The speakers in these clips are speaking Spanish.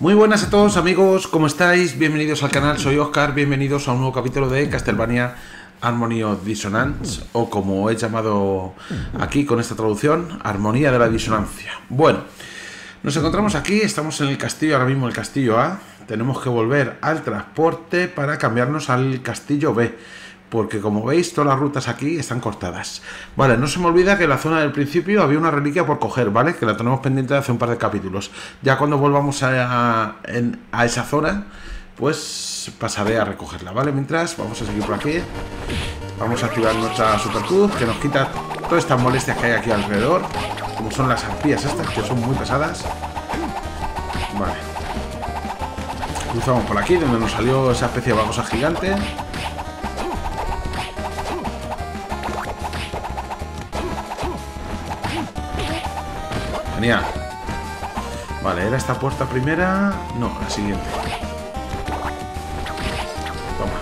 Muy buenas a todos amigos, ¿cómo estáis? Bienvenidos al canal, soy Oscar, bienvenidos a un nuevo capítulo de Castlevania Harmony of Dissonance, o como he llamado aquí con esta traducción, Armonía de la Disonancia. Bueno, nos encontramos aquí, estamos en el castillo, ahora mismo el castillo A, tenemos que volver al transporte para cambiarnos al castillo B porque como veis todas las rutas aquí están cortadas. Vale, no se me olvida que en la zona del principio había una reliquia por coger, ¿vale? Que la tenemos pendiente de hace un par de capítulos. Ya cuando volvamos a, esa zona, pues pasaré a recogerla, ¿vale? Mientras, vamos a seguir por aquí. Vamos a activar nuestra Super que nos quita todas estas molestias que hay aquí alrededor, como son las arpías estas, que son muy pesadas. Vale. Cruzamos por aquí, donde nos salió esa especie de babosa gigante. Genial. Vale, ¿era esta puerta primera? No, la siguiente. Toma.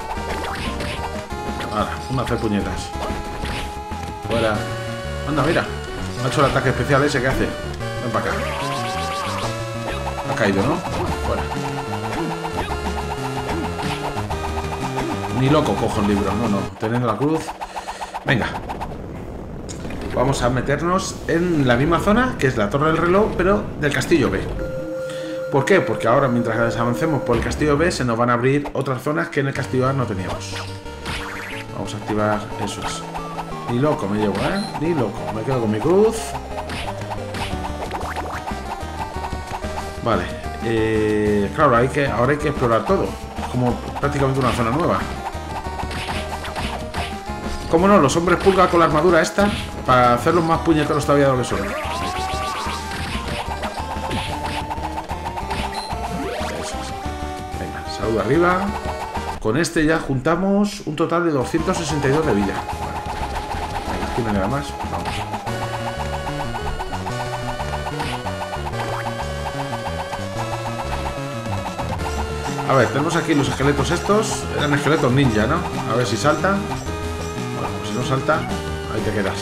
Ahora, una hace puñetas. Fuera. Anda, mira. Ha hecho el ataque especial ese que hace. Ven para acá. Ha caído, ¿no? Fuera. Ni loco cojo el libro, no, no. Teniendo la cruz. Venga, vamos a meternos en la misma zona, que es la Torre del Reloj, pero del Castillo B. ¿Por qué? Porque ahora, mientras avancemos por el Castillo B, se nos van a abrir otras zonas que en el Castillo A no teníamos. Vamos a activar eso Ni loco me llevo, ¿eh? Ni loco. Me quedo con mi cruz. Vale. Eh, claro, hay que, ahora hay que explorar todo. como prácticamente una zona nueva. ¿Cómo no? Los hombres pulga con la armadura esta para hacerlos más puñeteros todavía de lo que son. Venga, salud arriba. Con este ya juntamos un total de 262 de vida. Vale. hay nada más. Vamos. A ver, tenemos aquí los esqueletos estos. Eran esqueletos ninja, ¿no? A ver si saltan. Salta, ahí te quedas.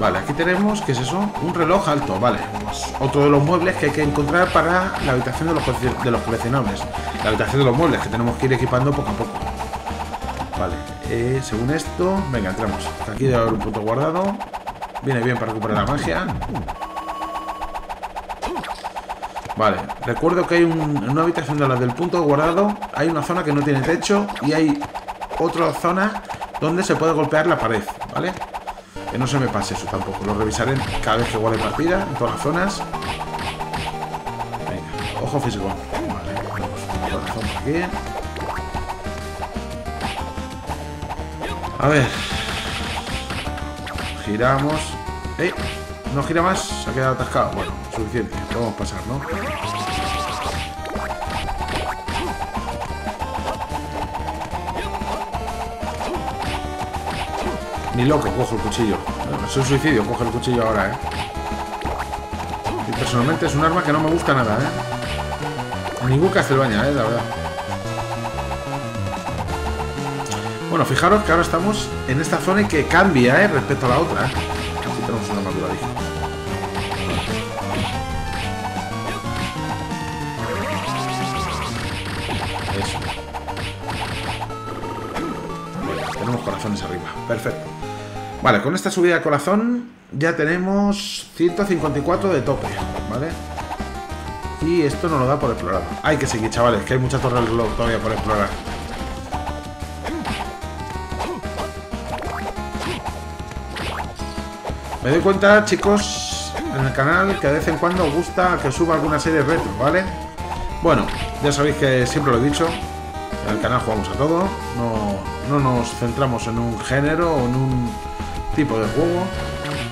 Vale, aquí tenemos, ¿qué es eso? Un reloj alto, vale. Otro de los muebles que hay que encontrar para la habitación de los, de los coleccionables. La habitación de los muebles que tenemos que ir equipando poco a poco. Vale, eh, según esto, venga, entramos. Aquí debe haber un punto guardado. Viene bien para recuperar la magia. Vale, recuerdo que hay en una habitación de la del punto guardado, hay una zona que no tiene techo y hay otra zona donde se puede golpear la pared, ¿vale? Que no se me pase eso tampoco. Lo revisaré cada vez que guarde partida, en todas las zonas. Venga, ojo físico. Vale. Corazón aquí. A ver. Giramos. ¡Eh! No gira más, se ha quedado atascado. Bueno, suficiente. Podemos pasar, ¿no? Ni loco, cojo el cuchillo. es un suicidio, coge el cuchillo ahora, ¿eh? Y personalmente es un arma que no me gusta nada, ¿eh? Ningún Castlevania, ¿eh? La verdad. Bueno, fijaros que ahora estamos en esta zona y que cambia, ¿eh? Respecto a la otra, ¿eh? Aquí tenemos una armadura, dije. Vale, con esta subida de corazón ya tenemos 154 de tope, ¿vale? Y esto nos lo da por explorar. Hay que seguir, chavales, que hay mucha torre del reloj todavía por explorar. Me doy cuenta, chicos, en el canal que de vez en cuando gusta que suba alguna serie retro, ¿vale? Bueno, ya sabéis que siempre lo he dicho, en el canal jugamos a todo, no, no nos centramos en un género o en un tipo de juego,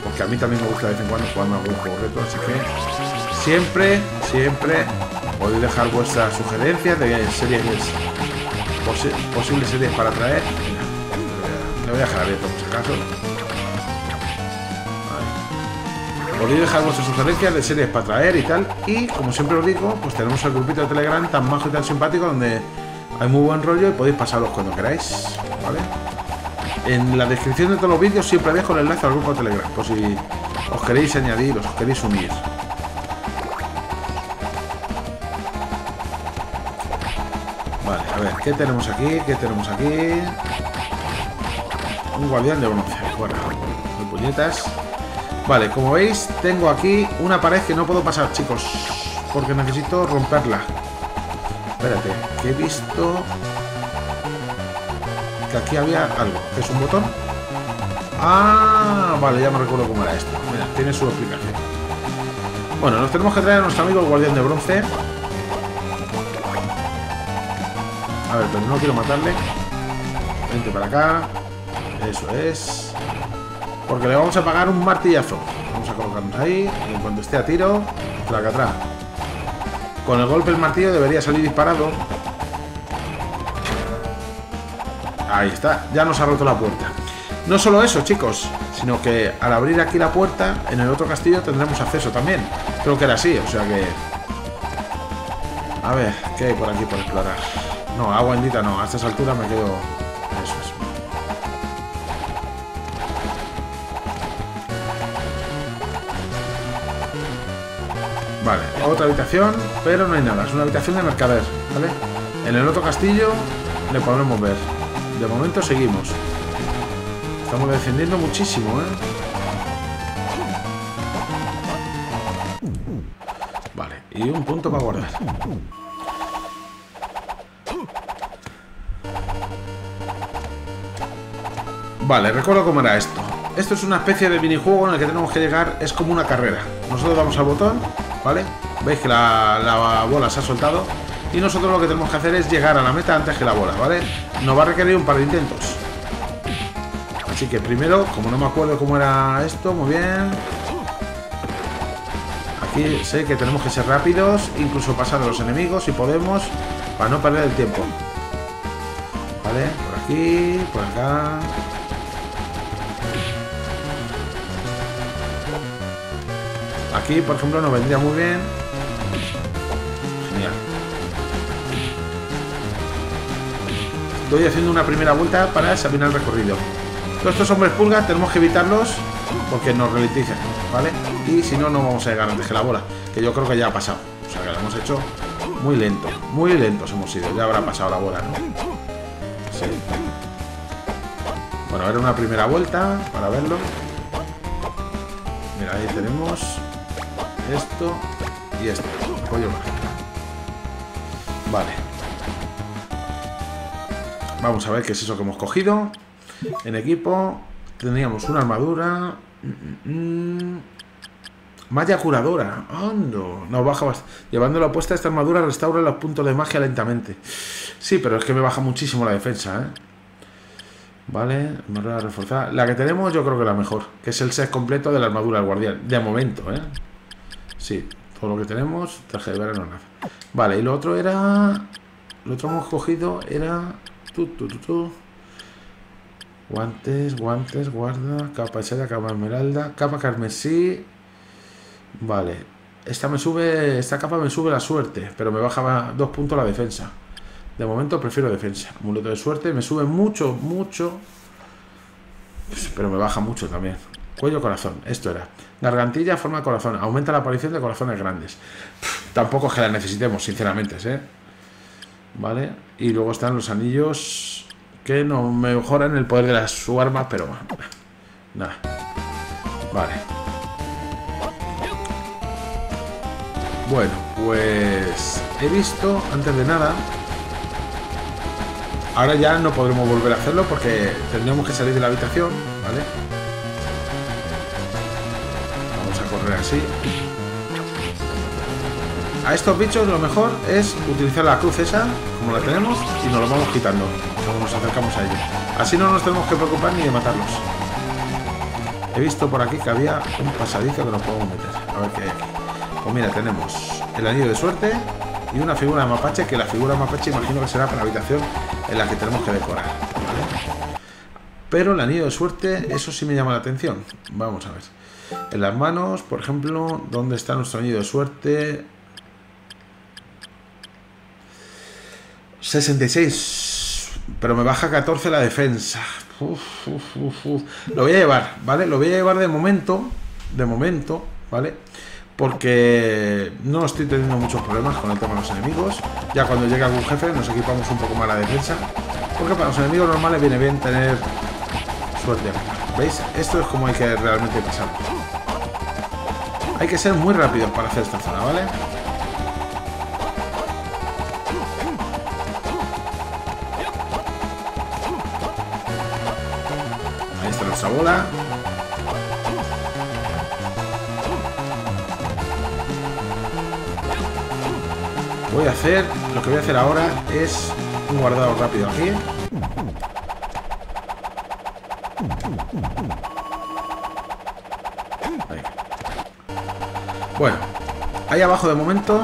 porque a mí también me gusta de vez en cuando jugar algún juego retro, así que siempre, siempre podéis dejar vuestras sugerencias de series, posibles series para traer. le voy a dejar abierto por si acaso. Podéis dejar vuestras sugerencias de series para traer y tal. Y como siempre os digo, pues tenemos el grupito de Telegram tan majo y tan simpático donde hay muy buen rollo y podéis pasaros cuando queráis. ¿Vale? En la descripción de todos los vídeos siempre dejo el enlace al grupo Telegram, por si os queréis añadir, os queréis unir. Vale, a ver, ¿qué tenemos aquí? ¿Qué tenemos aquí? Un guardián de bronce. Bueno, de puñetas. Vale, como veis, tengo aquí una pared que no puedo pasar, chicos. Porque necesito romperla. Espérate, que he visto... Aquí había algo. ¿Qué es un botón? Ah, vale, ya me recuerdo cómo era esto. Mira, tiene su explicación. Bueno, nos tenemos que traer a nuestro amigo el guardián de bronce. A ver, pero no quiero matarle. Vente para acá. Eso es. Porque le vamos a pagar un martillazo. Vamos a colocarnos ahí. Y en cuanto esté a tiro, traca atrás. Con el golpe del martillo debería salir disparado. Ahí está. Ya nos ha roto la puerta. No solo eso, chicos, sino que al abrir aquí la puerta, en el otro castillo tendremos acceso también. Creo que era así, o sea que... A ver, ¿qué hay por aquí por explorar? No, agua bendita no, a estas alturas me quedo... Eso es. Vale, otra habitación, pero no hay nada, es una habitación de mercader, ¿vale? En el otro castillo le podemos ver. De momento seguimos. Estamos defendiendo muchísimo, ¿eh? Vale, y un punto para guardar. Vale, recuerdo cómo era esto. Esto es una especie de minijuego en el que tenemos que llegar, es como una carrera. Nosotros damos al botón, ¿vale? Veis que la, la bola se ha soltado. Y nosotros lo que tenemos que hacer es llegar a la meta antes que la bola, ¿vale? Nos va a requerir un par de intentos. Así que primero, como no me acuerdo cómo era esto, muy bien. Aquí sé que tenemos que ser rápidos, incluso pasar a los enemigos si podemos, para no perder el tiempo. Vale, por aquí, por acá. Aquí, por ejemplo, nos vendría muy bien. Estoy haciendo una primera vuelta para examinar el recorrido. Todos estos hombres pulgas tenemos que evitarlos porque nos ralentizan, ¿vale? Y si no, no vamos a llegar antes que la bola, que yo creo que ya ha pasado. O sea, que lo hemos hecho muy lento, muy lentos hemos ido. Ya habrá pasado la bola, ¿no? Sí. Bueno, era una primera vuelta para verlo. Mira, ahí tenemos esto y esto. Pollo mágico. Vale. Vamos a ver qué es eso que hemos cogido. En equipo teníamos una armadura. Malla curadora. Ando. No, baja bastante. Llevándola puesta, esta armadura restaura los puntos de magia lentamente. Sí, pero es que me baja muchísimo la defensa, ¿eh? Vale, armadura reforzada. La que tenemos yo creo que la mejor, que es el set completo de la armadura del guardián. De momento, ¿eh? Sí, todo lo que tenemos, traje de verano, nada. Vale, y lo otro era... Lo otro hemos cogido era... Tu, tu, tu. Guantes, guantes, guarda, capa seda, capa esmeralda, capa carmesí. Vale. Esta me sube. Esta capa me sube la suerte, pero me baja dos puntos la defensa. De momento prefiero defensa. Amuleto de suerte me sube mucho, mucho. Pero me baja mucho también. Cuello corazón, esto era. Gargantilla, forma corazón. Aumenta la aparición de corazones grandes. tampoco es que la necesitemos, sinceramente, ¿eh? Vale. Y luego están los anillos que no mejoran el poder de su armas, pero nada. Vale. Bueno, pues he visto, antes de nada, ahora ya no podremos volver a hacerlo porque tendríamos que salir de la habitación, ¿vale? Vamos a correr así. A estos bichos lo mejor es utilizar la cruz esa, como la tenemos, y nos lo vamos quitando cuando nos acercamos a ellos. Así no nos tenemos que preocupar ni de matarlos. He visto por aquí que había un pasadizo que nos podemos meter. A ver qué hay aquí. Pues mira, tenemos el anillo de suerte y una figura de mapache, que la figura de mapache imagino que será para la habitación en la que tenemos que decorar. Pero el anillo de suerte, eso sí me llama la atención. Vamos a ver. En las manos, por ejemplo, ¿dónde está nuestro anillo de suerte? 66. Pero me baja 14 la defensa. Lo voy a llevar, ¿vale? Lo voy a llevar de momento, de momento, ¿vale? Porque no estoy teniendo muchos problemas con el tema de los enemigos. Ya cuando llegue algún jefe nos equipamos un poco más la defensa. Porque para los enemigos normales viene bien tener suerte. ¿Veis? Esto es como hay que realmente pasar. Hay que ser muy rápidos para hacer esta zona, ¿vale? Voy a hacer, lo que voy a hacer ahora es un guardado rápido aquí. Bueno, ahí abajo de momento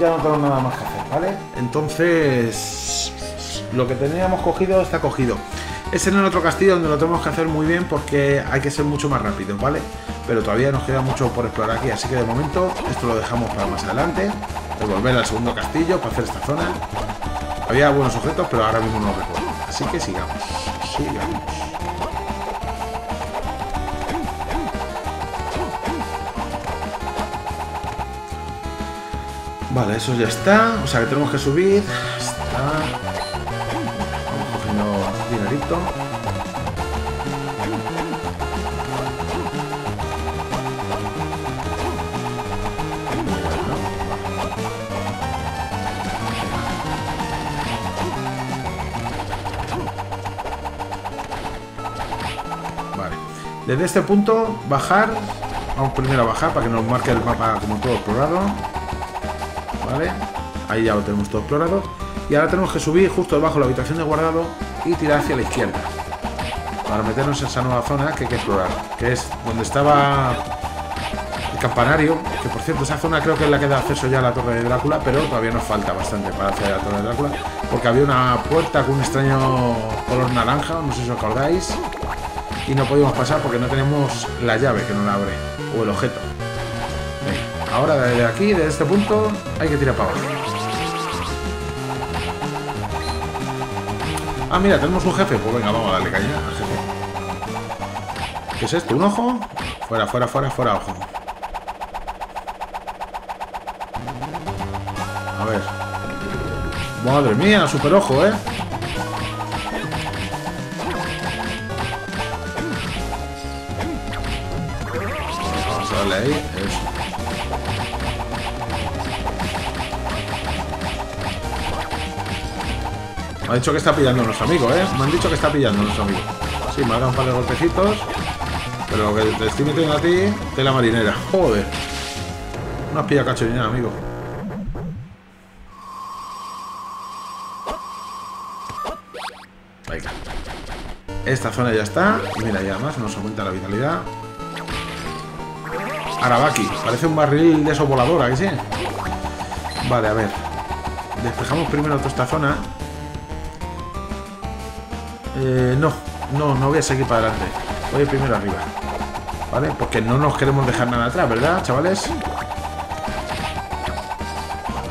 ya no tengo nada más que hacer, ¿vale? Entonces, lo que teníamos cogido está cogido. Es en el otro castillo donde lo tenemos que hacer muy bien porque hay que ser mucho más rápidos, ¿vale? Pero todavía nos queda mucho por explorar aquí, así que de momento esto lo dejamos para más adelante. De volver al segundo castillo para hacer esta zona. Había buenos objetos, pero ahora mismo no lo recuerdo. Así que sigamos, sigamos. Vale, eso ya está. O sea que tenemos que subir. Desde este punto, bajar. Vamos primero a bajar para que nos marque el mapa como todo explorado. ¿Vale? Ahí ya lo tenemos todo explorado. Y ahora tenemos que subir justo debajo de la habitación de guardado y tirar hacia la izquierda. Para meternos en esa nueva zona que hay que explorar. Que es donde estaba el campanario. Que por cierto, esa zona creo que es la que da acceso ya a la torre de Drácula. Pero todavía nos falta bastante para acceder a la torre de Drácula. Porque había una puerta con un extraño color naranja. No sé si os acordáis. Y no podíamos pasar porque no tenemos la llave que nos la abre. O el objeto. Ahora desde aquí, desde este punto, hay que tirar para abajo. Ah, mira, tenemos un jefe. Pues venga, vamos a darle caña al jefe. ¿Qué es esto? ¿Un ojo? Fuera, fuera, fuera, fuera, ojo. A ver. Madre mía, super ojo, ¿eh? Vamos a darle ahí. Eso. Me ha dicho que está pillando a nuestro amigo, ¿eh? Me han dicho que está pillando a nuestro amigo. Sí, me ha dado un par de golpecitos. Pero lo que te estoy metiendo a ti, tela marinera. Joder. No has pillado cacho ni nada, amigo. Venga. Esta zona ya está. Mira, ya más nos aumenta la vitalidad. Arabaki. Parece un barril de eso voladora, que sí? Vale, a ver. Despejamos primero toda esta zona. Eh, no, no, no voy a seguir para adelante. Voy primero arriba. ¿Vale? Porque no nos queremos dejar nada atrás, ¿verdad, chavales?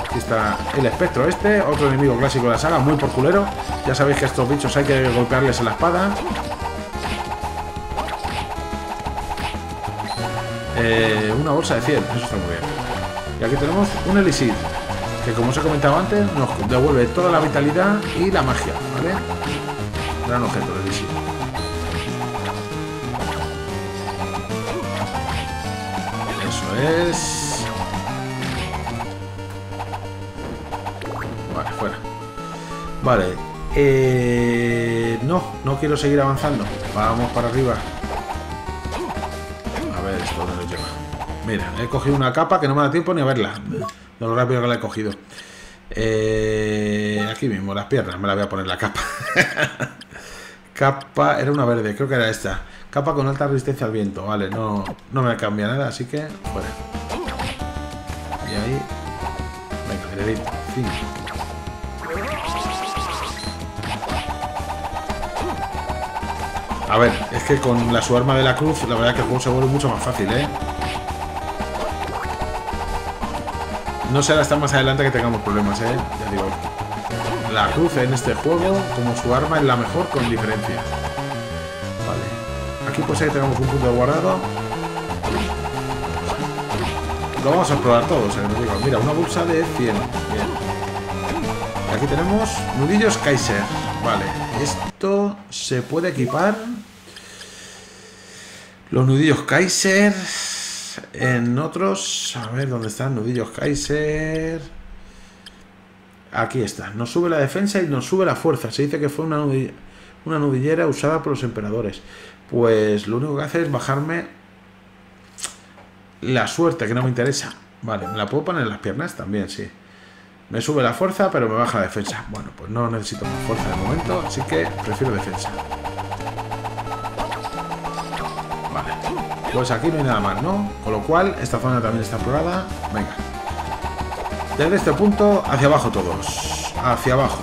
Aquí está el espectro este, otro enemigo clásico de la saga, muy por culero. Ya sabéis que a estos bichos hay que golpearles en la espada. Eh, una bolsa de 100, eso está muy bien. Y aquí tenemos un elixir, que como os he comentado antes, nos devuelve toda la vitalidad y la magia, ¿vale? Gran objeto el elixir. Eso es... Vale, fuera. Vale. Eh... No, no quiero seguir avanzando. Vamos para arriba. A ver esto dónde nos lleva. Mira, he cogido una capa que no me da tiempo ni a verla. De lo rápido que la he cogido. Eh, aquí mismo, las piernas. Me la voy a poner la capa. capa, era una verde, creo que era esta. Capa con alta resistencia al viento. Vale, no, no me cambia nada, así que fuera. Y ahí. Venga, derechito. 5. A ver, es que con la su arma de la cruz, la verdad que el juego se vuelve mucho más fácil, ¿eh? No será hasta más adelante que tengamos problemas, ¿eh? Ya digo. La cruz en este juego, como su arma, es la mejor con diferencia. aquí puede ser que tengamos un punto guardado. Lo vamos a explorar todo, o sea que digo. Mira, una bolsa de 100. Bien. Aquí tenemos nudillos Kaiser. Vale, esto se puede equipar. Los nudillos Kaiser. En otros. A ver, ¿dónde están? Nudillos Kaiser. Aquí está. Nos sube la defensa y nos sube la fuerza. Se dice que fue una, nudillera usada por los emperadores. Pues lo único que hace es bajarme la suerte, que no me interesa. Vale, me la puedo poner en las piernas también, sí. Me sube la fuerza, pero me baja la defensa. Bueno, pues no necesito más fuerza de momento, así que prefiero defensa. Vale. Pues aquí no hay nada más, ¿no? Con lo cual, esta zona también está explorada. Venga. Desde este punto, hacia abajo todos. Hacia abajo.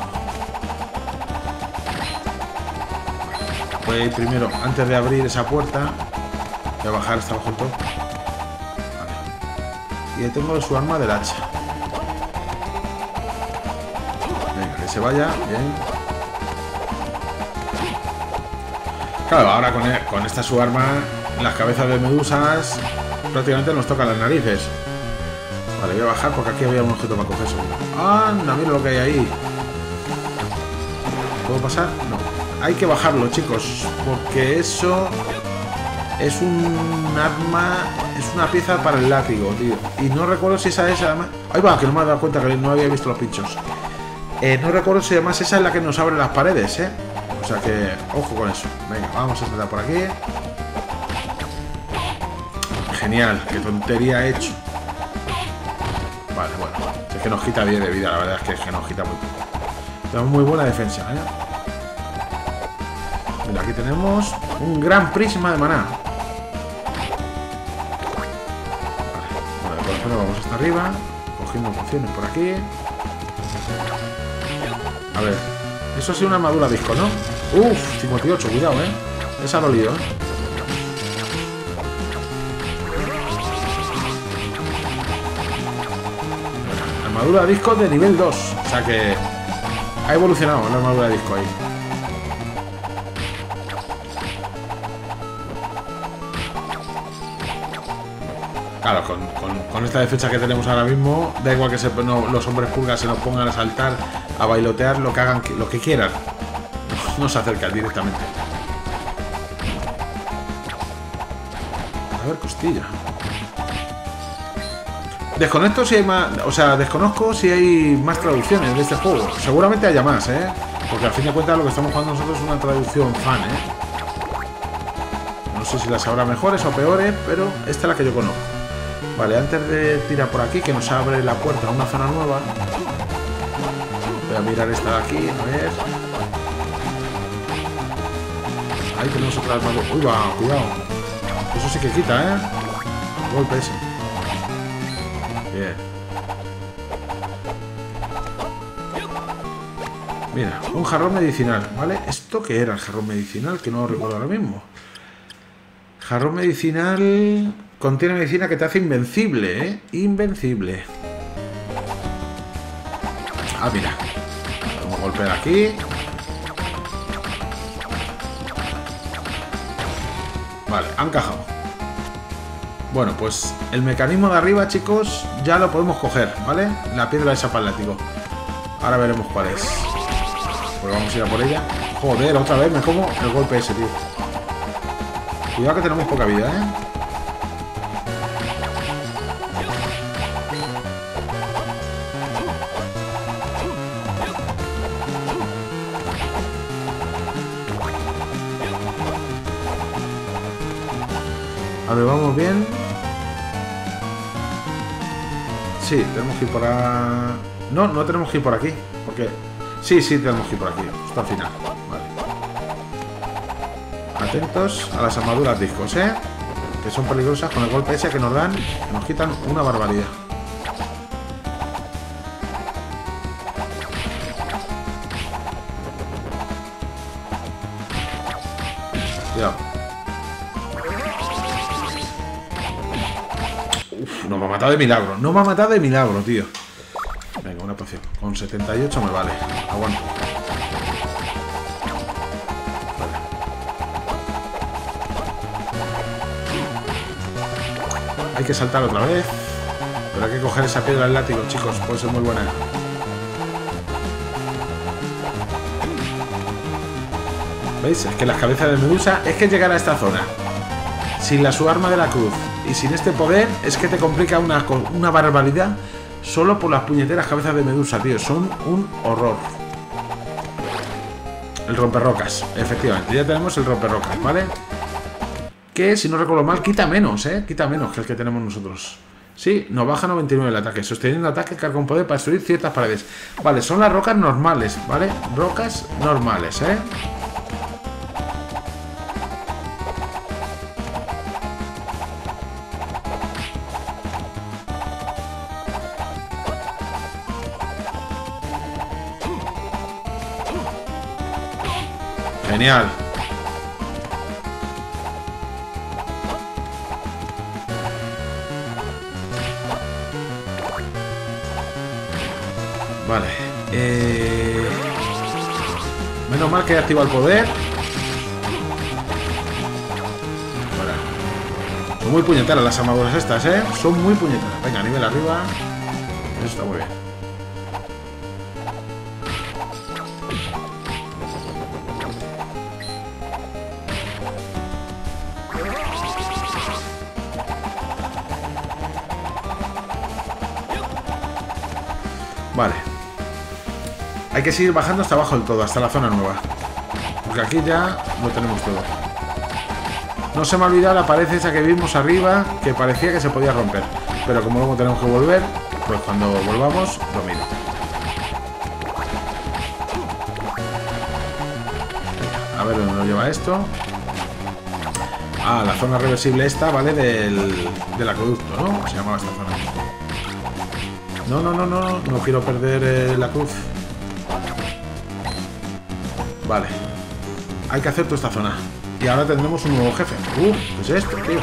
Voy a ir primero, antes de abrir esa puerta, voy a bajar hasta abajo todo. Vale. Y ahí tengo su arma del hacha. Venga, que se vaya. Bien. Claro, ahora con, e, con esta su arma, las cabezas de medusas prácticamente nos tocan las narices. Vale, voy a bajar porque aquí había un objeto para coger seguro. ¡Anda! Mira lo que hay ahí. ¿Puedo pasar? No. Hay que bajarlo, chicos. Porque eso es un arma... Es una pieza para el látigo, tío. Y no recuerdo si esa es además... Ahí va, que no me he dado cuenta que no había visto los pinchos. Eh, no recuerdo si además esa es la que nos abre las paredes, ¿eh? O sea que, ojo con eso. Venga, vamos a saltar por aquí. Genial, qué tontería he hecho. Es que nos quita bien de vida, la verdad es que, nos quita muy poco. Tenemos muy buena defensa, ¿eh? Mira, aquí tenemos un gran prisma de maná. Vale, por ejemplo, vamos hasta arriba. Cogiendo pociones por aquí. A ver. Eso ha sido una armadura disco, ¿no? Uf, 58, cuidado, ¿eh? Esa lo lío, ¿eh? Armadura de disco de nivel 2. O sea que ha evolucionado la armadura de disco ahí. Claro, con, esta defensa que tenemos ahora mismo, da igual que los hombres pulgas se nos pongan a saltar, a bailotear, lo que hagan, lo que quieran. No, se acercan directamente. A ver, costilla. Desconecto si hay más. O sea, desconozco si hay más traducciones de este juego. Seguramente haya más, ¿eh? Porque al fin de cuentas lo que estamos jugando nosotros es una traducción fan, ¿eh? No sé si las habrá mejores o peores, pero esta es la que yo conozco. Vale, antes de tirar por aquí, que nos abre la puerta a una zona nueva. Voy a mirar esta de aquí, a ver. Ahí tenemos otra armadura. Uy, va, cuidado. Eso sí que quita, ¿eh? golpe ese. Mira, un jarrón medicinal, ¿vale? ¿Esto qué era el jarrón medicinal? Que no lo recuerdo ahora mismo. Jarrón medicinal contiene medicina que te hace invencible, ¿eh? Invencible. Ah, mira. Vamos a golpear aquí. Vale, han encajado. Bueno, pues el mecanismo de arriba, chicos, ya lo podemos coger, ¿vale? La piedra esa para. Ahora veremos cuál es. Pues vamos a ir a por ella. Joder, otra vez me como el golpe ese, tío. Cuidado que tenemos poca vida, ¿eh? A ver, vamos bien. Sí, tenemos que ir por a... No, no tenemos que ir por aquí. Porque... Sí, sí, tenemos que ir por aquí. Hasta el final. Vale. Atentos a las armaduras discos, ¿eh? Que son peligrosas con el golpe ese que nos dan. Que nos quitan una barbaridad. no me ha matado de milagro. No me ha matado de milagro, tío. 78 me vale. Aguanto. Vale. Hay que saltar otra vez. Pero hay que coger esa piedra del látigo, chicos. Puede ser muy buena. ¿Veis? Es que las cabezas de medusa es que llegar a esta zona. Sin la su arma de la cruz y sin este poder es que te complica una, una barbaridad solo por las puñeteras cabezas de Medusa, tío. Son un horror. El romperrocas, efectivamente. Ya tenemos el romperrocas, ¿vale? Que, si no recuerdo mal, quita menos, ¿eh? Quita menos que el que tenemos nosotros. Sí, nos baja 99 el ataque. Sosteniendo ataque, carga un poder para destruir ciertas paredes. Vale, son las rocas normales, ¿vale? Rocas normales, ¿eh? Genial. Vale. Eh... Menos mal que he activado el poder. Vale. Son muy puñeteras las armaduras estas, ¿eh? Son muy puñeteras. Venga, nivel arriba. Eso está muy bien. Hay que seguir bajando hasta abajo del todo, hasta la zona nueva. Porque aquí ya lo tenemos todo. No se me ha olvidado la pared esa que vimos arriba, que parecía que se podía romper. Pero como luego tenemos que volver, pues cuando volvamos, lo miro. A ver dónde nos lleva esto. Ah, la zona reversible esta, ¿vale? Del, del acueducto, ¿no? ¿Cómo se llamaba esta zona? No, no, no, no, no quiero perder eh, la cruz. Vale. Hay que hacer toda esta zona. Y ahora tendremos un nuevo jefe. Uh, ¿qué es esto, tío?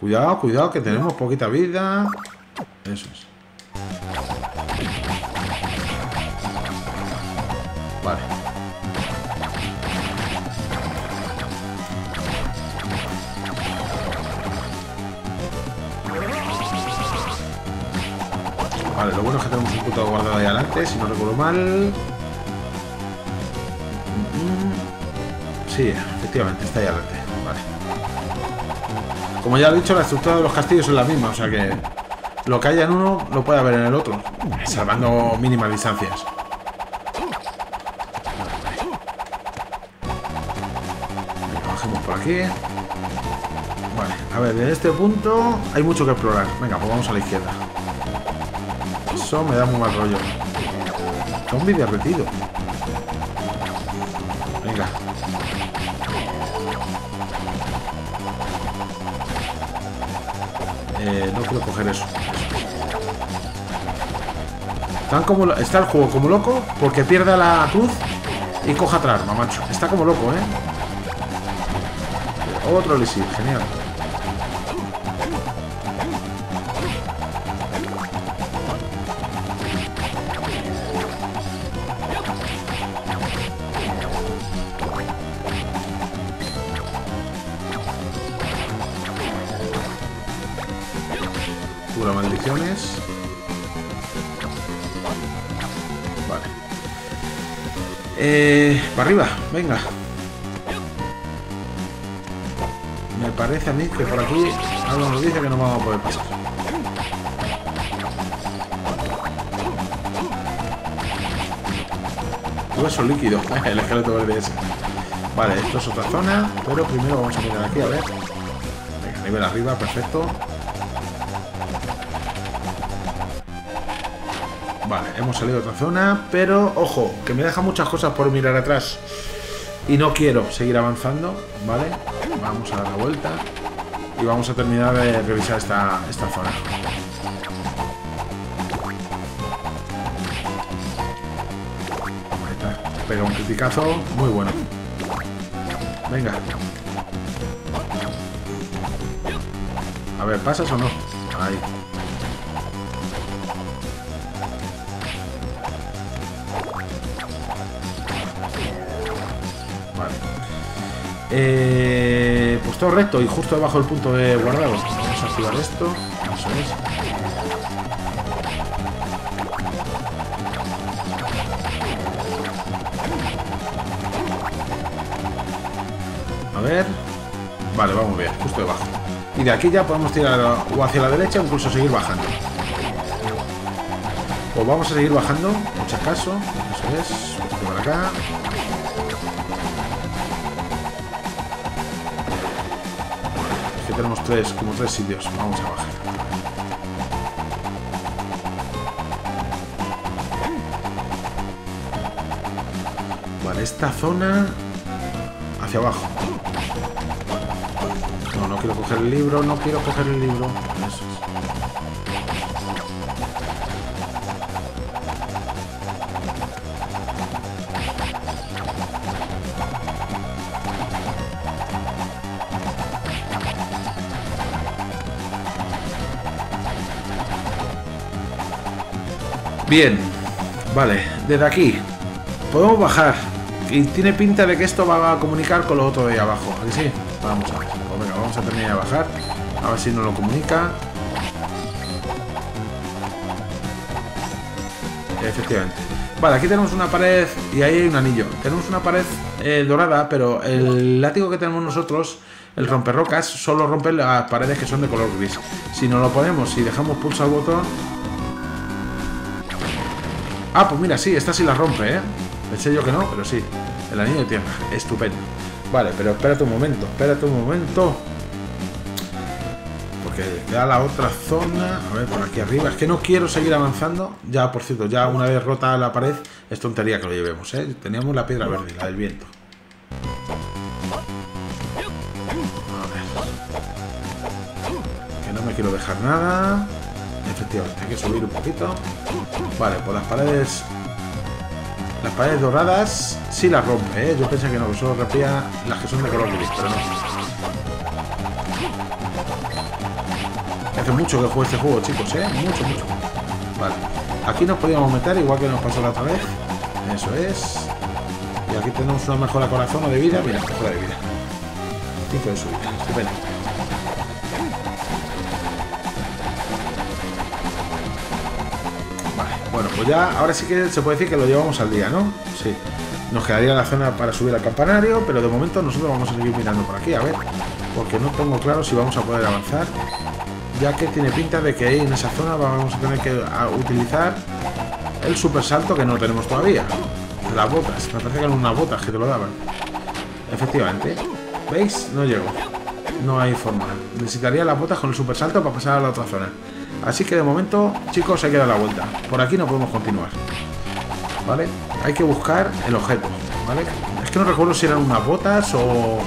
Cuidado, cuidado, que tenemos poquita vida. Eso es. Vale, lo bueno es que tenemos un puto guardado ahí adelante, si no recuerdo mal. Sí, efectivamente, está ahí adelante. Vale. Como ya he dicho, la estructura de los castillos es la misma, o sea que lo que haya en uno lo puede haber en el otro, salvando mínimas distancias. bajemos por aquí. Vale, a ver, en este punto hay mucho que explorar. Venga, pues vamos a la izquierda. Eso me da muy mal rollo. Zombie derretido. Venga. Eh, no quiero coger eso. Están como, está el juego como loco porque pierda la cruz y coja atrás, mamacho. Está como loco, ¿eh? Otro elixir, genial. Para arriba, venga. Me parece a mí que por aquí algo nos dice que no vamos a poder pasar. Hueso líquido, el esqueleto verde ese. Vale, esto es otra zona, pero primero vamos a mirar aquí a ver. Venga, nivel arriba, perfecto. Vale, hemos salido de otra zona, pero ojo, que me deja muchas cosas por mirar atrás. Y no quiero seguir avanzando, ¿vale? Vamos a dar la vuelta y vamos a terminar de revisar esta, esta zona. Ahí está, pega un criticazo muy bueno. Venga. A ver, ¿pasas o no? Ahí. Eh, pues todo recto y justo debajo del punto de guardado. Vamos a activar esto. Eso es. A ver. Vale, vamos bien, justo debajo. Y de aquí ya podemos tirar o hacia la derecha o incluso seguir bajando. Pues vamos a seguir bajando, si acaso. Eso es. Por acá. Tenemos tres, como tres sitios. Vamos a bajar. Vale, esta zona hacia abajo. No, no quiero coger el libro, no quiero coger el libro. Eso Bien, vale, desde aquí podemos bajar. Y tiene pinta de que esto va a comunicar con lo otro de ahí abajo. ¿A sí? Vamos a. Pues vamos a terminar de bajar. A ver si nos lo comunica. Efectivamente. Vale, aquí tenemos una pared y ahí hay un anillo. Tenemos una pared eh, dorada, pero el látigo que tenemos nosotros, el romperrocas, solo rompe las paredes que son de color gris. Si no lo ponemos y dejamos pulsar el botón, Ah, pues mira, sí, esta sí la rompe, ¿eh? Pensé yo que no, pero sí. El anillo de tierra. Estupendo. Vale, pero espérate un momento, espérate un momento. Porque queda la otra zona. A ver, por aquí arriba. Es que no quiero seguir avanzando. Ya, por cierto, ya una vez rota la pared, es tontería que lo llevemos, ¿eh? Teníamos la piedra verde, la del viento. A ver. Que no me quiero dejar nada. Efectivamente, hay que subir un poquito. Vale, pues las paredes... Las paredes doradas sí las rompe, ¿eh? Yo pensé que no, solo rompía las que son de color gris, pero no. Hace mucho que juego este juego, chicos, ¿eh? Mucho, mucho. Vale. Aquí nos podíamos meter, igual que nos pasó la otra vez. Eso es. Y aquí tenemos una mejora corazón o de vida. Mira, mejora de vida. 5 de subida. Estupendo. Pues ya, ahora sí que se puede decir que lo llevamos al día, ¿no? Sí. Nos quedaría la zona para subir al campanario, pero de momento nosotros vamos a seguir mirando por aquí, a ver. Porque no tengo claro si vamos a poder avanzar. Ya que tiene pinta de que ahí en esa zona vamos a tener que utilizar el super salto que no tenemos todavía. Las botas, me parece que eran unas botas que te lo daban. Efectivamente. ¿Veis? No llego. No hay forma. Necesitaría las botas con el super salto para pasar a la otra zona. Así que de momento, chicos, hay que dar la vuelta. Por aquí no podemos continuar. ¿Vale? Hay que buscar el objeto, ¿vale? Es que no recuerdo si eran unas botas o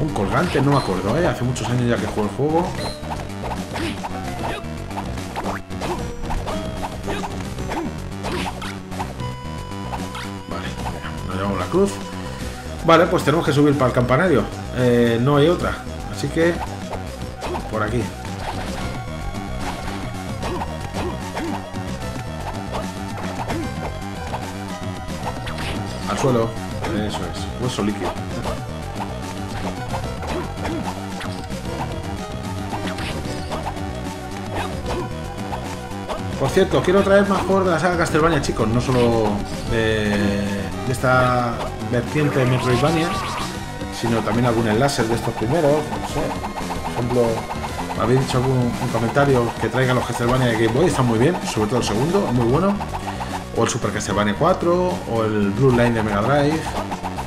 un colgante, no me acuerdo, ¿eh? Hace muchos años ya que juego el juego. Vale, nos llevamos la cruz. Vale, pues tenemos que subir para el campanario. Eh, no hay otra. Así que... Por aquí. Suelo. Eso es. Hueso líquido. Por cierto, quiero traer más juegos de la saga Castlevania, chicos. No solo de, esta vertiente de Metroidvania, sino también algún enlace de estos primeros. No sé. Por ejemplo, me habéis dicho algún comentario que traigan los Castlevania de Game Boy. Están muy bien, sobre todo el segundo, muy bueno o el Super Castlevania 4, o el Blue Line de Mega Drive,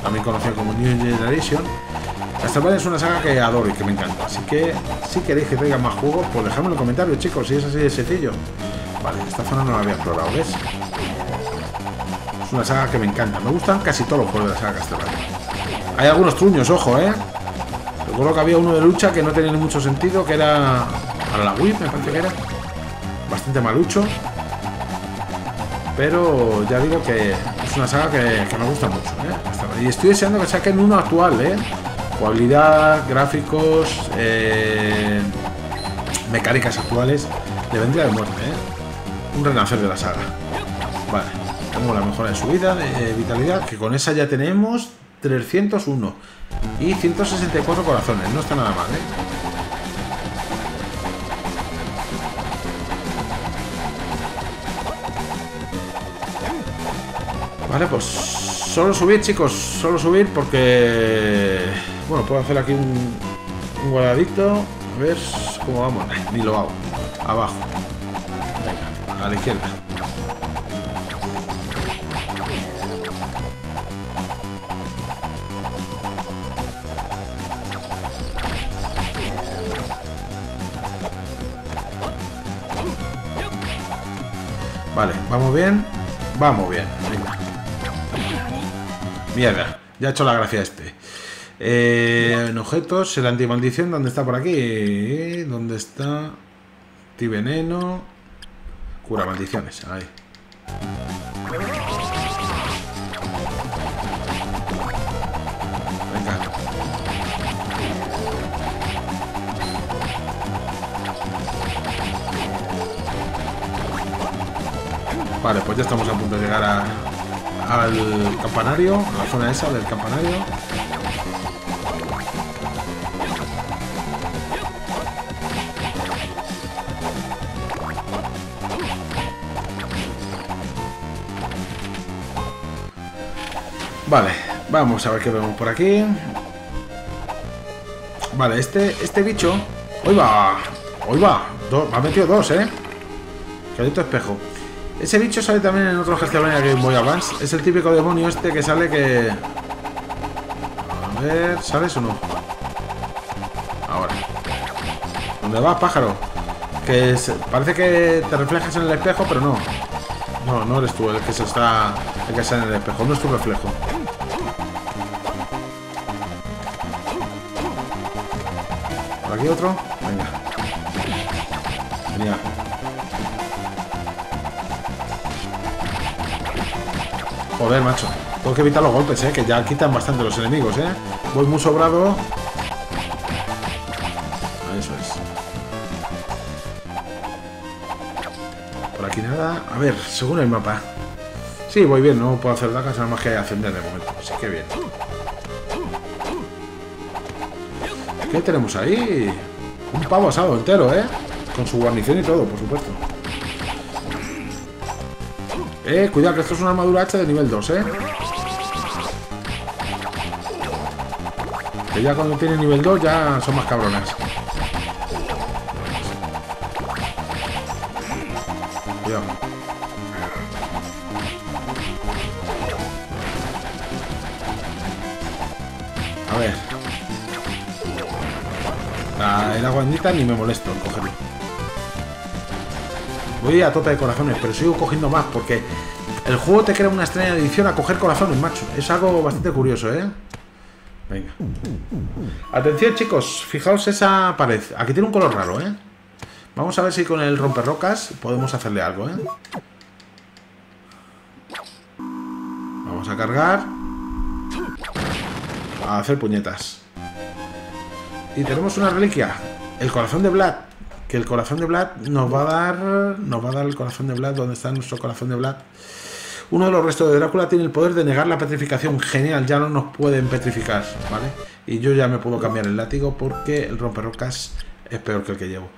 también conocido como New Generation. Castlevania es una saga que adoro y que me encanta, así que si queréis que traiga más juegos, pues dejadme en los comentarios, chicos, si es así de sencillo. Vale, esta zona no la había explorado, ¿ves? Es una saga que me encanta, me gustan casi todos los juegos de la saga Castlevania. Hay algunos truños, ojo, ¿eh? Recuerdo que había uno de lucha que no tenía mucho sentido, que era para la Wii, me parece que era. Bastante malucho. Pero ya digo que es una saga que, me gusta mucho. ¿eh? Y estoy deseando que saquen uno actual. ¿eh? Jugabilidad, gráficos, eh, mecánicas actuales. Le vendría de muerte. ¿eh? Un renacer de la saga. Vale. Tengo la mejora de subida, de vitalidad, que con esa ya tenemos 301 y 164 corazones. No está nada mal, ¿eh? Vale, pues solo subir, chicos. Solo subir porque... Bueno, puedo hacer aquí un, un guardadito. A ver cómo vamos. Ni lo hago. Abajo. Venga, a la izquierda. Vale, vamos bien. Vamos bien. Mierda. Ya ha hecho la gracia este. Eh, en objetos, el antimaldición, ¿dónde está por aquí? ¿Dónde está? veneno Cura maldiciones. Ahí. Venga. Vale, pues ya estamos a punto de llegar a, al campanario, a la zona esa del campanario. Vale, vamos a ver qué vemos por aquí. Vale, este, este bicho... ¡Hoy va! ¡Hoy va! me ha metido dos, ¿eh? Cadito espejo. Ese bicho sale también en otro Castlevania Game Boy Advance. Es el típico demonio este que sale que... A ver, ¿sales o no? Ahora. ¿Dónde vas, pájaro? Que parece que te reflejas en el espejo, pero no. No, no eres tú el que se está... El que sale en el espejo, no es tu reflejo. ¿Por aquí otro? Joder, macho. Tengo que evitar los golpes, ¿eh? Que ya quitan bastante los enemigos, ¿eh? Voy muy sobrado. Eso es. Por aquí nada. A ver, según el mapa. Sí, voy bien. No puedo hacer dagas, nada más que ascender de momento. Así que bien. ¿Qué tenemos ahí? Un pavo asado entero, ¿eh? Con su guarnición y todo, por supuesto. Eh, cuidado, que esto es una armadura H de nivel 2, ¿eh? Que ya cuando tiene nivel 2 ya son más cabronas. Cuidado. A ver. La, el ni me molesto en cogerlo. Voy a tope de corazones, pero sigo cogiendo más porque el juego te crea una extraña edición a coger corazones, macho. Es algo bastante curioso, ¿eh? Venga. Atención, chicos. Fijaos esa pared. Aquí tiene un color raro, ¿eh? Vamos a ver si con el romperrocas podemos hacerle algo, ¿eh? Vamos a cargar. A hacer puñetas. Y tenemos una reliquia. El corazón de Vlad que el corazón de Vlad nos va a dar nos va a dar el corazón de Vlad donde está nuestro corazón de Vlad. Uno de los restos de Drácula tiene el poder de negar la petrificación. Genial ya no nos pueden petrificar vale y yo ya me puedo cambiar el látigo porque el romperrocas es peor que el que llevo.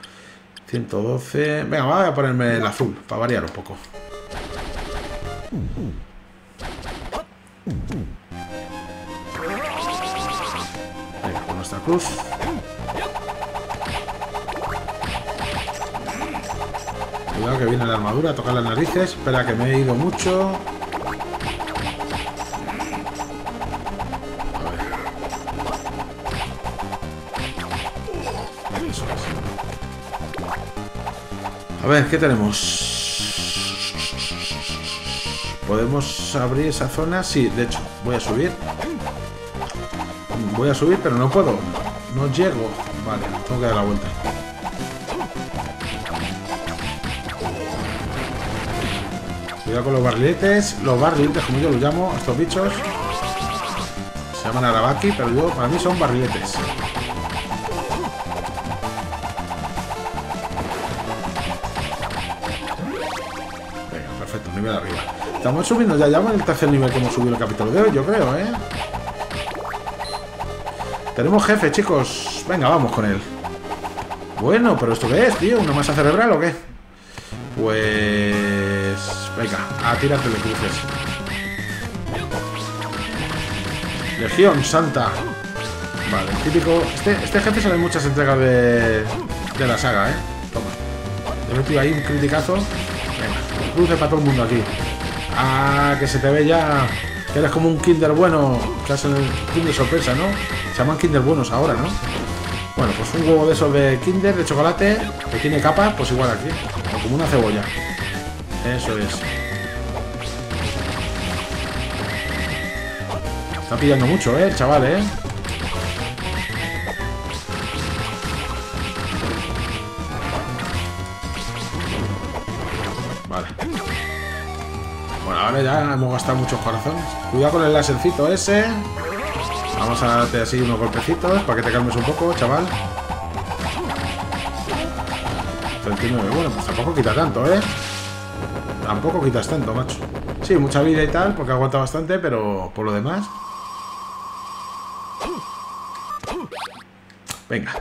112 venga voy a ponerme el azul para variar un poco. Venga con nuestra cruz Cuidado que viene la armadura, tocar las narices. Espera que me he ido mucho. A ver, ¿qué tenemos? ¿Podemos abrir esa zona? Sí, de hecho, voy a subir. Voy a subir, pero no puedo. No llego. Vale, tengo que dar la vuelta. Con los barriletes. Los barriletes, como yo los llamo, estos bichos. Se llaman arabaki, pero yo, para mí son barriletes. Venga, perfecto, nivel arriba. Estamos subiendo ya, ya en el tercer nivel que hemos subido el capítulo de hoy, yo creo, ¿eh? Tenemos jefe, chicos. Venga, vamos con él. Bueno, pero ¿esto qué es, tío? ¿Una masa cerebral o qué? Pues... Venga, a tirarte de cruces. Legión Santa. Vale, típico... Este, este jefe sale en muchas entregas de, de la saga, ¿eh? Toma. He metido ahí un criticazo. Venga, cruce para todo el mundo aquí. Ah, que se te ve ya... Que eres como un Kinder bueno. Que hacen el Kinder sorpresa, ¿no? Se llaman Kinder buenos ahora, ¿no? Bueno, pues un huevo de esos de Kinder, de chocolate, que tiene capa, pues igual aquí. como una cebolla. Eso es. Está pillando mucho, ¿eh? Chaval, ¿eh? Vale. Bueno, ahora ya hemos gastado muchos corazones. Cuidado con el lásercito ese. Vamos a darte así unos golpecitos para que te calmes un poco, chaval. 39. Bueno, pues tampoco quita tanto, ¿eh? Tampoco quitas tanto, macho. Sí, mucha vida y tal, porque aguanta bastante, pero por lo demás... Venga.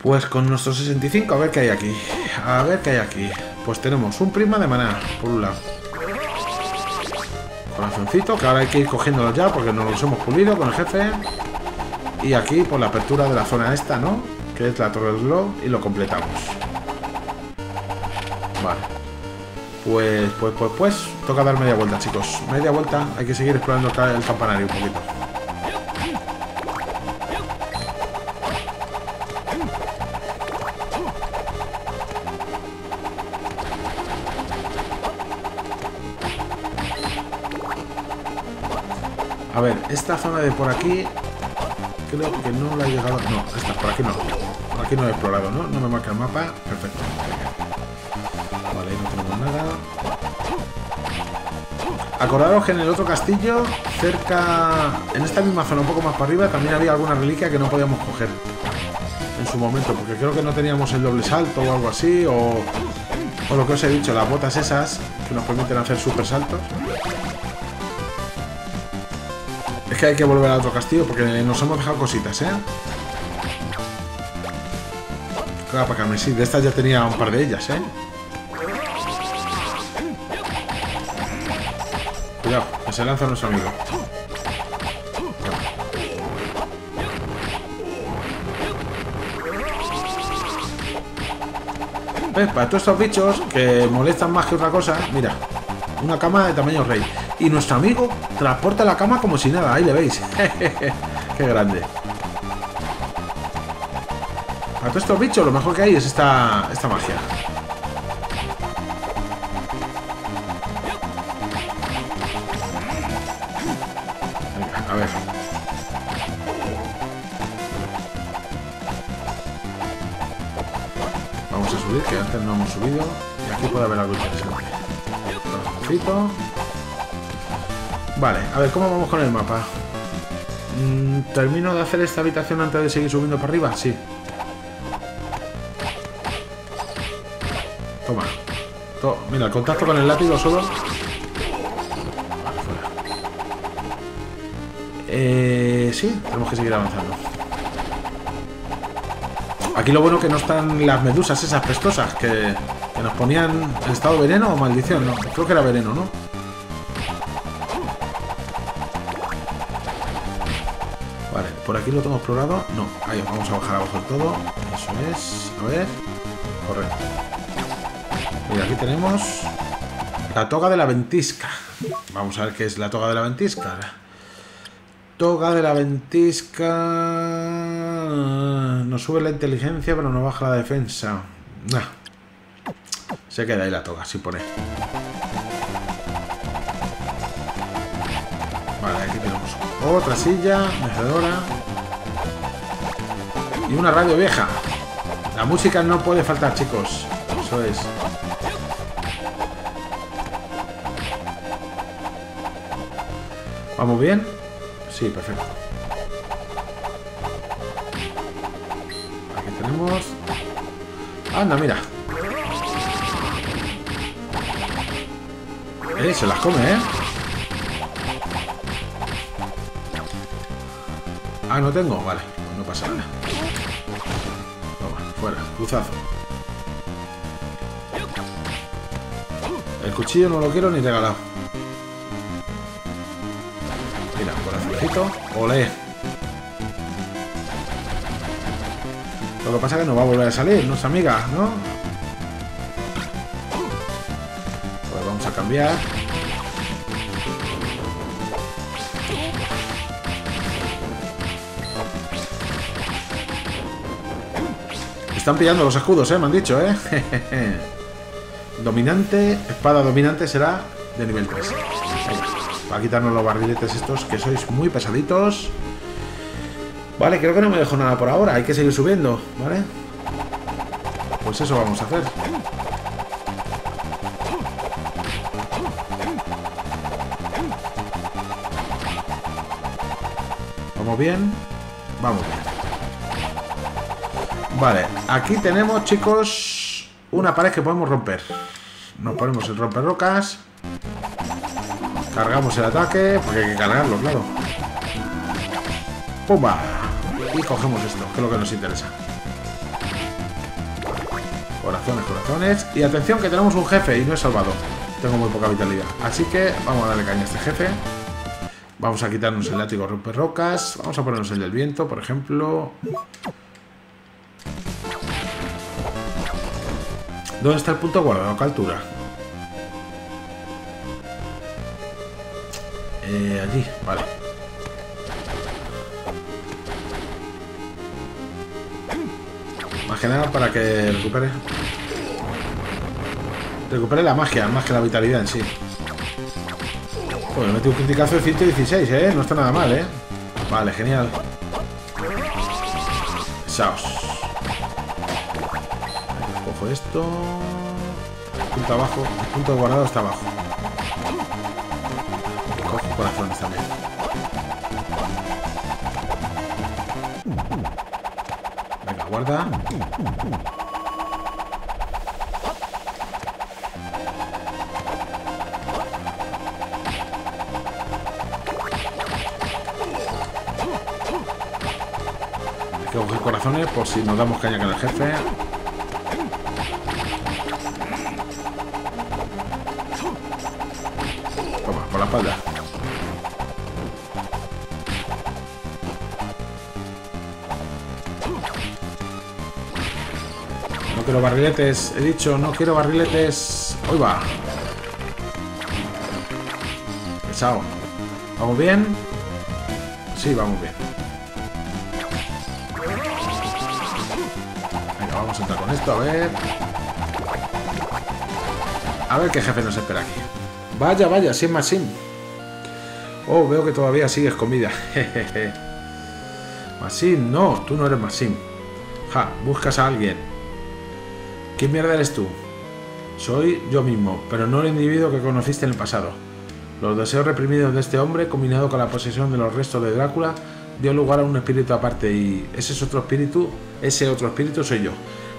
Pues con nuestro 65, a ver qué hay aquí. A ver qué hay aquí. Pues tenemos un prisma de maná, por un lado. Corazoncito, que ahora hay que ir cogiéndolo ya porque nos los hemos pulido con el jefe. Y aquí, por la apertura de la zona esta, ¿no? Que es la torre del globo y lo completamos. Pues, pues, pues, pues, toca dar media vuelta, chicos. Media vuelta, hay que seguir explorando el campanario un poquito. A ver, esta zona de por aquí creo que no la he llegado... No, esta, por aquí no. Por aquí no he explorado, ¿no? No me marca el mapa. Perfecto. Ahí no tenemos nada. Acordaros que en el otro castillo, cerca... En esta misma zona, un poco más para arriba, también había alguna reliquia que no podíamos coger. En su momento, porque creo que no teníamos el doble salto o algo así, o... O lo que os he dicho, las botas esas que nos permiten hacer super saltos. Es que hay que volver a otro castillo porque nos hemos dejado cositas, ¿eh? Claro, para sí, de estas ya tenía un par de ellas, ¿eh? Cuidado, que se lanza nuestro amigo. ¿Ves? Para todos estos bichos que molestan más que otra cosa, mira, una cama de tamaño rey. Y nuestro amigo transporta la cama como si nada, ahí le veis. Qué grande. A todos estos bichos lo mejor que hay es esta, esta magia. Y aquí puede haber algo interesante. Vale, a ver, ¿cómo vamos con el mapa? Mm, ¿Termino de hacer esta habitación antes de seguir subiendo para arriba? Sí. Toma. Mira, el contacto con el látigo solo. Fuera. Eh, sí, tenemos que seguir avanzando. Aquí lo bueno que no están las medusas esas pestosas que nos ponían estado veneno o maldición, ¿no? Creo que era veneno, ¿no? ¿Por aquí lo tengo explorado? No. Ahí vamos a bajar abajo del todo. Eso es. A ver. Correcto. Mira, aquí tenemos la toga de la ventisca. Vamos a ver qué es la toga de la ventisca. Toga de la ventisca... Nos sube la inteligencia, pero no baja la defensa. Se queda ahí la toga, sin poner. Vale, aquí tenemos otra silla, mecedora. Y una radio vieja. La música no puede faltar, chicos. Eso es. ¿Vamos bien? Sí, perfecto. Aquí tenemos... Anda, mira. Eh, se las come, ¿eh? Ah, no tengo. Vale, pues no pasa nada. Toma, fuera. Cruzazo. El cuchillo no lo quiero ni regalado. Mira, corazoncito. Olé. Lo que pasa es que no va a volver a salir, nuestra amiga, ¿no? Cambiar. Están pillando los escudos, ¿eh? Me han dicho, ¿eh? dominante, espada dominante será de nivel 3. Para quitarnos los barriletes estos, que sois muy pesaditos. Vale, creo que no me dejo nada por ahora. Hay que seguir subiendo, ¿vale? Pues eso vamos a hacer. ¿Vamos bien? Vamos bien. Vale, aquí tenemos, chicos, una pared que podemos romper. Nos ponemos el romper rocas. Cargamos el ataque, porque hay que cargarlo, claro. ¡Pumba! Y cogemos esto, que es lo que nos interesa. Corazones, corazones. Y atención que tenemos un jefe y no he salvado. Tengo muy poca vitalidad. Así que vamos a darle caña a este jefe. Vamos a quitarnos el látigo romper rocas. Vamos a ponernos el del viento, por ejemplo. ¿Dónde está el punto guardado? ¿A qué altura? Eh, allí, vale. Más que nada para que recupere... Recupere la magia, más que la vitalidad en sí. Bueno, metí un criticazo de 116, ¿eh? No está nada mal, ¿eh? Vale, genial. Chaos esto. punto abajo. El punto guardado está abajo. cojo corazones también. Venga, guarda. Si nos damos caña con el jefe. No quiero barriletes, he dicho, no quiero barriletes. Hoy va. Chao. ¿Vamos bien? Sí, vamos bien. A ver. A ver qué jefe nos espera aquí. Vaya, vaya, sin más sin. Oh, veo que todavía sigues con vida. Masin, no, tú no eres Masin. Ja, buscas a alguien. ¿Quién mierda eres tú? Soy yo mismo, pero no el individuo que conociste en el pasado. Los deseos reprimidos de este hombre, combinado con la posesión de los restos de Drácula, dio lugar a un espíritu aparte y ese es otro espíritu, ese otro espíritu soy yo.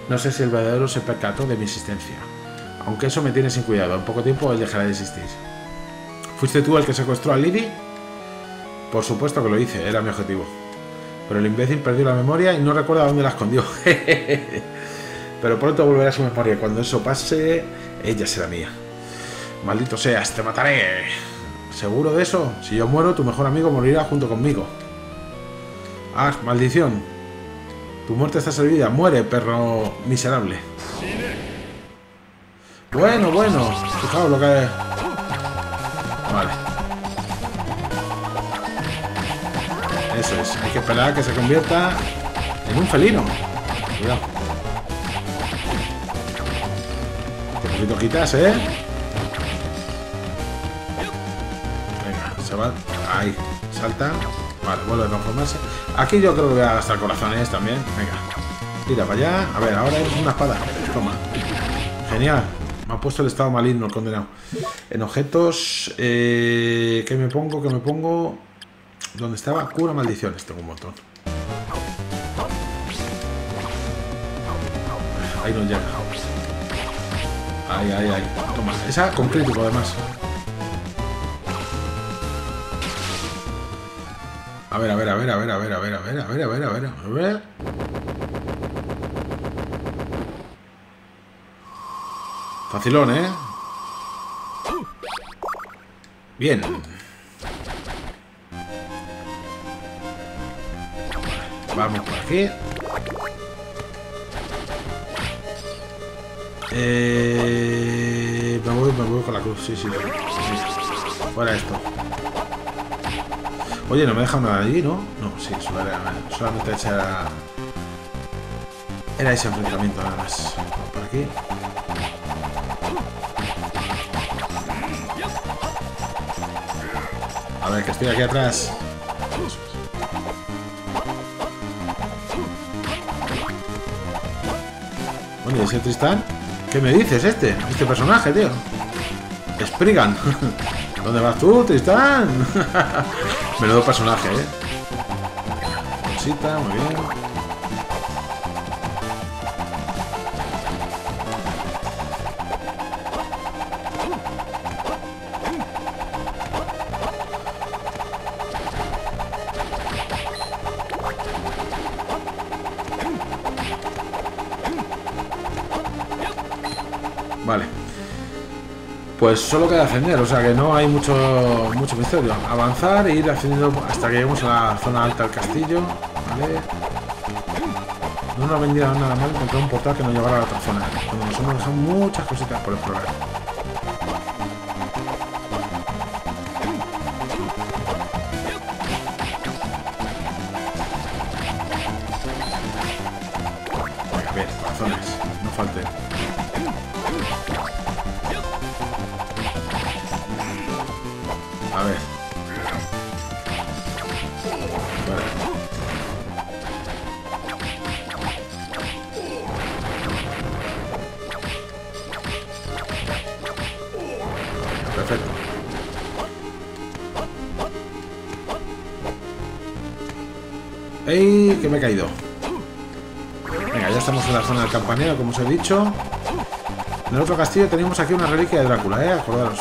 No sé si el verdadero se percató de mi existencia. Aunque eso me tiene sin cuidado, en poco tiempo él dejará de existir. ¿Fuiste tú el que secuestró a Lily? Por supuesto que lo hice, era mi objetivo. Pero el imbécil perdió la memoria y no recuerda dónde la escondió. Pero pronto volverá a su memoria. Cuando eso pase, ella será mía. Maldito seas, te mataré. ¿Seguro de eso? Si yo muero, tu mejor amigo morirá junto conmigo. Ah, maldición. Tu muerte está servida. Muere, perro miserable. Bueno, bueno. Fijaos lo que... Vale. Eso es. Hay que esperar a que se convierta en un felino. Cuidado. Un poquito quitas, ¿eh? Venga, se va. Ahí. Salta. Vale, vuelve a transformarse. Aquí yo creo que voy a gastar corazones también. Venga. Tira para allá. A ver, ahora es una espada. Toma. Genial. Me ha puesto el estado maligno el condenado. En objetos... Eh, ¿Qué me pongo? ¿Qué me pongo? ¿Dónde estaba? Cura maldiciones. Tengo un montón. Ahí no llega. Ahí, ahí, ahí. Toma. Esa con crítico además. A ver, a ver, a ver, a ver, a ver, a ver, a ver, a ver, a ver, a ver, a ver. Facilón, ¿eh? Bien. Vamos por aquí. Eh, me, voy, me voy con la cruz, sí, sí. sí. Fuera esto. Oye, no me deja nada allí, ¿no? No, sí, solamente era... Era ese enfrentamiento nada más. Por aquí. A ver, que estoy aquí atrás. Bueno, ¿y ese Tristán? ¿Qué me dices este? Este personaje, tío. Spriggan. ¿Dónde vas tú, Tristán? Menudo personaje, ¿eh? Bolsita, muy bien. Pues solo queda ascender, o sea que no hay mucho mucho misterio. Avanzar e ir ascendiendo hasta que lleguemos a la zona alta del castillo. Vale. No nos vendría nada mal encontrar un portal que nos llevara a la otra zona. Nos hemos dejado muchas cositas por explorar. He caído. Venga, ya estamos en la zona del campanero, como os he dicho. En el otro castillo tenemos aquí una reliquia de Drácula, ¿eh? Acordaros.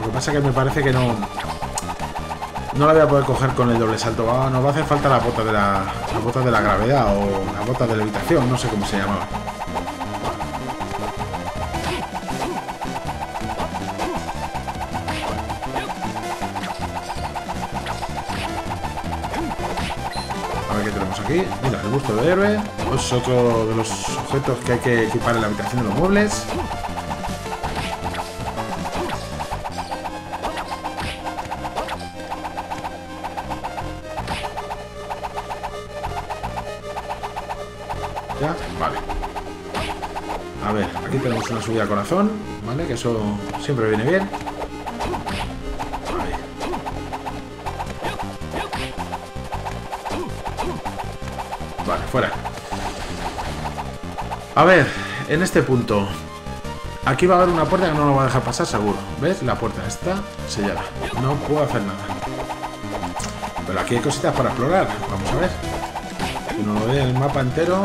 Lo que pasa es que me parece que no... No la voy a poder coger con el doble salto. Ah, nos va a hacer falta la bota de la, la bota de la gravedad o la bota de levitación, no sé cómo se llamaba. Mira, el busto de héroe. Es otro de los objetos que hay que equipar en la habitación de los muebles. Ya, vale. A ver, aquí tenemos una subida a corazón, ¿vale? Que eso siempre viene bien. A ver, en este punto. Aquí va a haber una puerta que no nos va a dejar pasar, seguro. ¿Ves? La puerta está sellada. No puedo hacer nada. Pero aquí hay cositas para explorar. Vamos a ver. Que nos lo dé el mapa entero.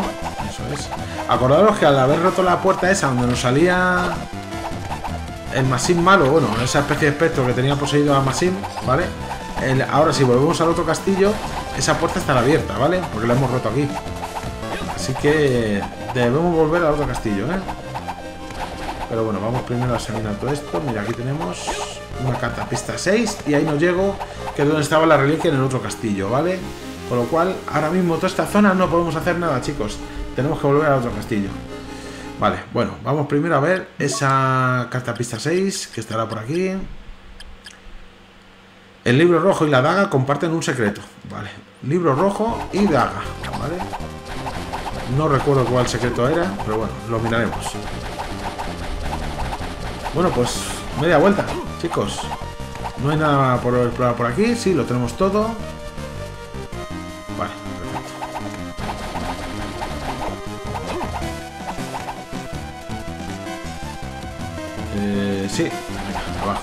Eso es. Acordaros que al haber roto la puerta esa donde nos salía el Masim malo, bueno, esa especie de espectro que tenía poseído a Masim, ¿vale? Ahora si volvemos al otro castillo, esa puerta estará abierta, ¿vale? Porque la hemos roto aquí. Así que debemos volver al otro castillo, ¿eh? Pero bueno, vamos primero a examinar todo esto. Mira, aquí tenemos una carta pista 6 y ahí nos llego, que es donde estaba la reliquia en el otro castillo, ¿vale? Con lo cual, ahora mismo toda esta zona no podemos hacer nada, chicos. Tenemos que volver al otro castillo. Vale, bueno, vamos primero a ver esa carta pista 6, que estará por aquí. El libro rojo y la daga comparten un secreto, ¿vale? Libro rojo y daga, ¿vale? No recuerdo cuál secreto era, pero bueno, lo miraremos. Bueno, pues media vuelta, chicos. No hay nada por explorar por aquí, sí, lo tenemos todo. Vale, perfecto. Eh, sí, abajo.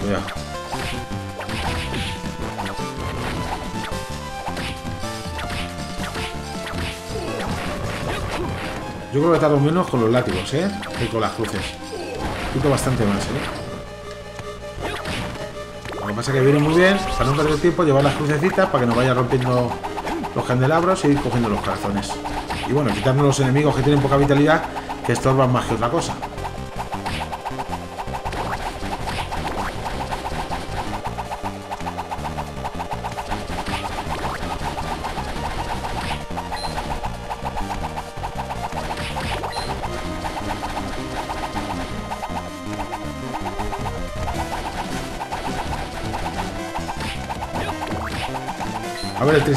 Cuidado. Yo creo que tardo menos con los látigos, ¿eh? Que con las cruces. Quito bastante más, ¿eh? que pasa es que viene muy bien, para no perder tiempo, llevar las crucecitas para que nos vaya rompiendo los candelabros y ir cogiendo los corazones. Y bueno, quitarnos los enemigos que tienen poca vitalidad, que estorban más que otra cosa.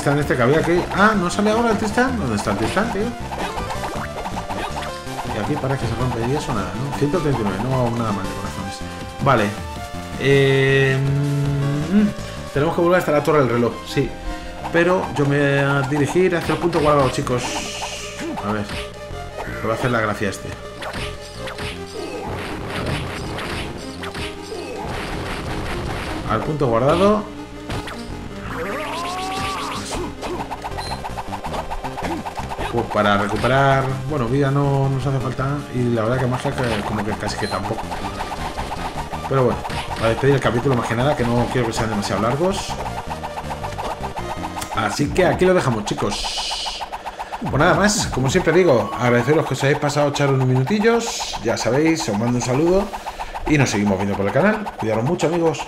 Tristán este que había aquí. Ah, ¿no sale ahora el Tristán? ¿Dónde está el Tristán, tío? Y aquí parece que se rompe y eso nada, ¿no? 139, no hago nada mal de corazones. Vale. Eh, mm, tenemos que volver hasta la torre del reloj, sí. Pero yo me voy a dirigir hacia el punto guardado, chicos. A ver. Voy a hacer la gracia este. Al punto guardado. Para recuperar, bueno, vida no nos hace falta y la verdad que magia que como que casi que tampoco. Pero bueno, para despedir el capítulo más que nada, que no quiero que sean demasiado largos. Así que aquí lo dejamos, chicos. Pues nada más, como siempre digo, agradeceros que os hayáis pasado echar unos minutillos. Ya sabéis, os mando un saludo y nos seguimos viendo por el canal. Cuidaros mucho, amigos.